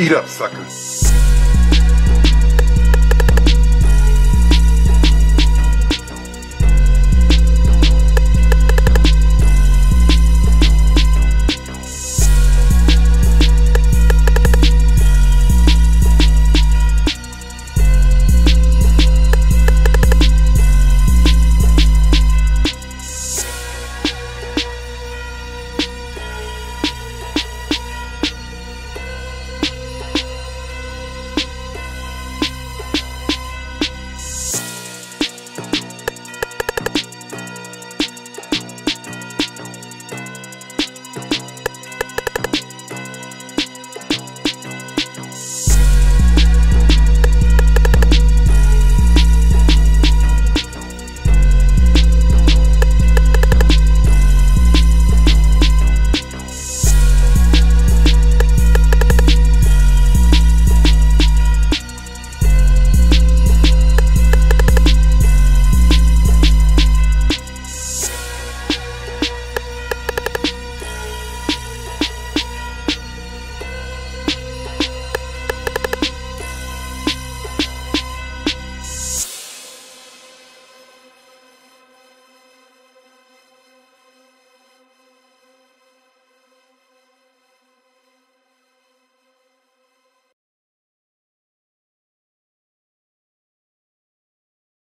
Eat up, suckers.